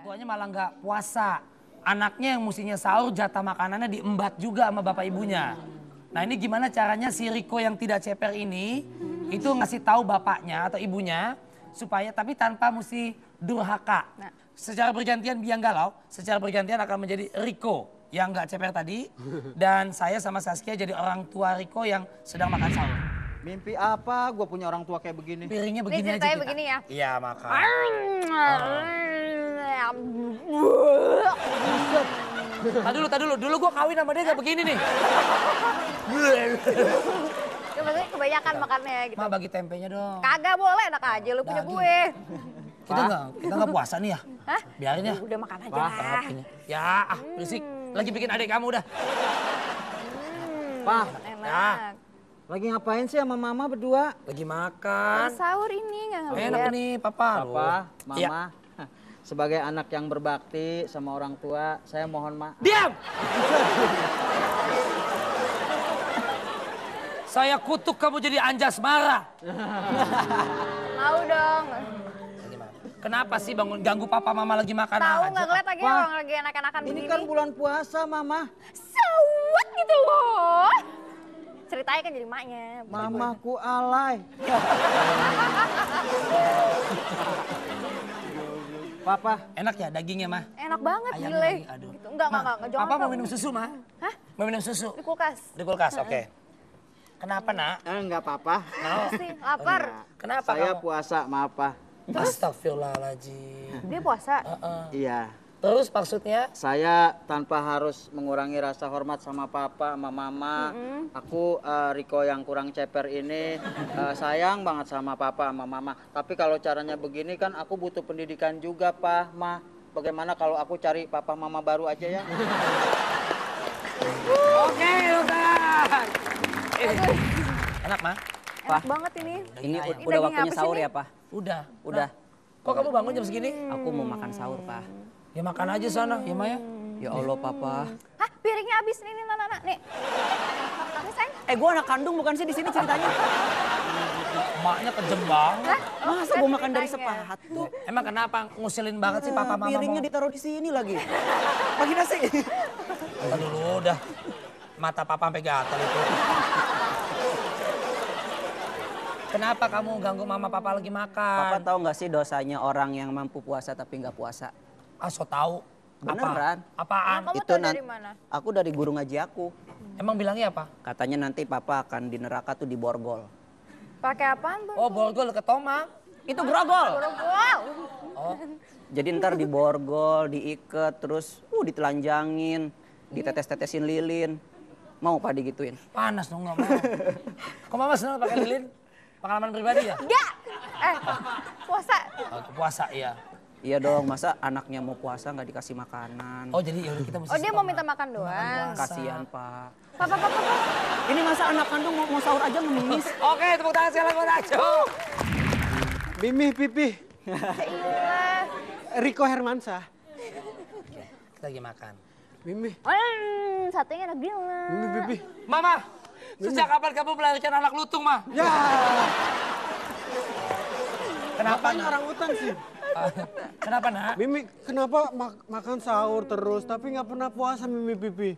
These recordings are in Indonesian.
tuanya malah nggak puasa. Anaknya yang mestinya sahur jatah makanannya diembat juga sama bapak ibunya. Nah ini gimana caranya si Riko yang tidak ceper ini itu ngasih tahu bapaknya atau ibunya supaya tapi tanpa mesti durhaka. Secara bergantian biang galau, secara bergantian akan menjadi Riko yang nggak ceper tadi dan saya sama Saskia jadi orang tua Riko yang sedang makan sahur. Mimpi apa? Gue punya orang tua kayak begini. Piringnya begini aja ceritanya kita. begini ya? Iya makan. Tadi dulu, tadi dulu. Dulu gue kawin sama dia gak begini nih. Ya, maksudnya kebanyakan makannya gitu. Ma bagi tempenya dong. Kagak boleh, enak aja lu punya gue. Kita nggak kita nggak puasa nih ya. Hah? Biarin ya. Udah makan aja. Ini. Ya, ah berisik. Lagi bikin adik kamu udah. Pak, Enak. lagi ngapain sih sama mama berdua? Lagi Lagi makan. sahur ini nggak ngeliat. Enak nih papa. Papa, Iya. mama. Sebagai anak yang berbakti sama orang tua, saya mohon maaf. Diam! Saya kutuk kamu jadi anjas marah. Mau dong. Kenapa sih bangun ganggu papa mama lagi makan Tahu aja? nggak ngeliat lagi orang lagi enak-enakan Ini begini. kan bulan puasa, mama. Sawat gitu loh. Ceritanya kan jadi maknya. Mamaku alay. Papa, Enak ya dagingnya mah? Enak banget Ayamnya gile. lagi, aduh. Gitu. Enggak, enggak, Ma, enggak, jangan. Papa mau minum susu mah? Hah? Mau minum susu? Di kulkas. Di kulkas, oke. Kenapa nak? eh, enggak apa-apa. Sih, lapar. Kenapa Saya kamu? puasa, maaf Pak. Astagfirullahaladzim. Dia puasa. Heeh. Iya. Terus maksudnya? Saya tanpa harus mengurangi rasa hormat sama papa, sama mama. Aku eh, Riko yang kurang ceper ini eh, sayang banget sama papa, sama mama. Tapi kalau caranya begini kan aku butuh pendidikan juga, Pak, Ma. Bagaimana kalau aku cari papa mama baru aja ya? Oke, Lukas. Enak mah? Enak banget ini. Ini u- udah waktunya sahur ini? ya, Pak? Udah. Udah. Kok kamu bangun jam segini? Aku mau makan sahur, Pak. Ya makan aja sana, ya Maya. Ya Allah, Papa. Hah, piringnya habis nih, nih, Nana, nih. Sayang, Eh, gua anak kandung bukan sih di sini ceritanya. Emaknya kejem banget. Masa gua makan dari sepatu? Emang kenapa ngusilin banget sih papa mama Piringnya mau? ditaruh di sini lagi. Bagi nasi. Tunggu dulu udah. Mata papa sampai gatal itu. Kenapa kamu ganggu mama papa lagi makan? Papa tahu nggak sih dosanya orang yang mampu puasa tapi nggak puasa? Ah, so tahu. Beneran. Apa? Apaan? kamu Itu dari mana? Aku dari guru ngaji aku. Emang bilangnya apa? Katanya nanti papa akan di neraka tuh diborgol. Pakai apaan tuh? Oh, borgol ke Tomang. Itu grogol. Wow. Oh, Jadi ntar diborgol, diikat, terus uh ditelanjangin, ditetes-tetesin lilin. Mau pak digituin? panas dong nggak mau. Kok mama senang pakai lilin? Pengalaman pribadi ya? Enggak. Eh, puasa. Oh, puasa iya. Iya dong, masa anaknya mau puasa nggak dikasih makanan? Oh jadi yaudah kita mesti Oh, dia mau minta Ma. makan doang. Kasihan pak. Papa, papa, papa. Ini masa anak kandung mau, mau sahur aja ngemis? Oke, tepuk tangan sekali buat Aco. Mimi Pipi, Iya. Riko Hermansyah. Kita lagi makan. Mimi, Hmm, satunya ada gila. Mimi Pipi. Mama, sejak kapan kamu melahirkan anak lutung, Ma? Ya, Kenapa, apanya nak? orang hutan sih? Kenapa, nak? Mimi, kenapa mak- makan sahur terus tapi nggak pernah puasa Mimi Pipi?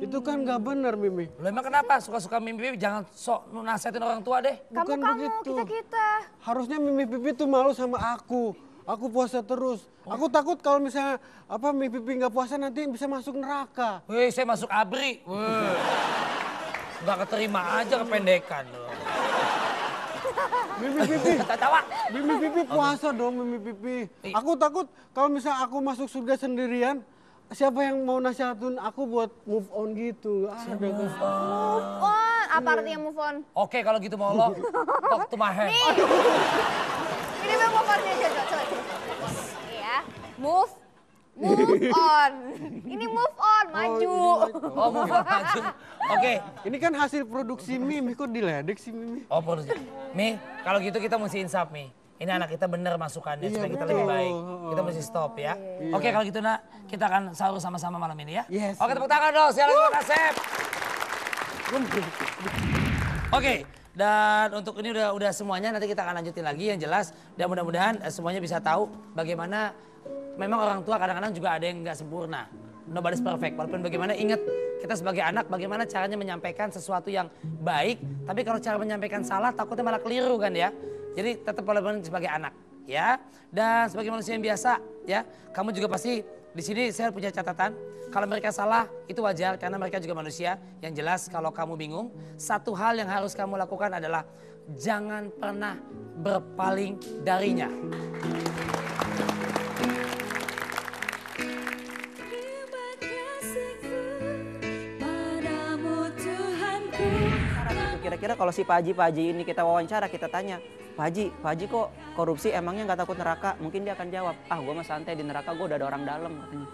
Itu kan nggak benar Mimi. Lo emang kenapa suka-suka mimpi jangan sok nasihatin orang tua deh. Kamu, Bukan kamu, begitu. kita, kita. Harusnya Mimi Pipi tuh malu sama aku. Aku puasa terus. Aku takut kalau misalnya apa Mimi Pipi nggak puasa nanti bisa masuk neraka. Wih, saya masuk abri. Wih. Gak keterima aja kependekan lo. Mimi Pipi, Tawa. Mimi Pipi puasa dong Mimi Pipi. Aku takut kalau misalnya aku masuk surga sendirian, siapa yang mau nasihatin aku buat move on gitu. Ada kan? Move on. Apa artinya move on? Oke, kalau gitu mau lo, talk to my hand. Ini memang move. Coba, coba, coba. Iya. Move. Move on. Ini move on, maju. Oh, move on maju. Oke. Ini kan hasil produksi Mimi, kok diledek sih Mimi? Oh, polisi. Mi, kalau gitu kita mesti insaf, Mi. Ini anak kita bener masukannya Iya, supaya kita betul. lebih baik. Kita mesti stop ya. Oke, kalau gitu nak, kita akan sahur sama-sama malam ini ya. Yes. Oke, tepuk tangan dong. Silakan Kasep. Oke, dan untuk ini udah udah semuanya nanti kita akan lanjutin lagi yang jelas dan mudah-mudahan eh, semuanya bisa tahu bagaimana memang orang tua kadang-kadang juga ada yang nggak sempurna. Nobody's perfect. Walaupun bagaimana ingat kita sebagai anak bagaimana caranya menyampaikan sesuatu yang baik, tapi kalau cara menyampaikan salah takutnya malah keliru kan ya. Jadi tetap walaupun sebagai anak ya. Dan sebagai manusia yang biasa ya, kamu juga pasti di sini saya punya catatan. Kalau mereka salah itu wajar karena mereka juga manusia. Yang jelas kalau kamu bingung, satu hal yang harus kamu lakukan adalah jangan pernah berpaling darinya. Kira-kira kalau si Pak Haji, Pak Haji ini kita wawancara, kita tanya, Pak Haji, Pak Haji kok korupsi emangnya nggak takut neraka? Mungkin dia akan jawab, ah gue mah santai di neraka, gue udah ada orang dalam katanya.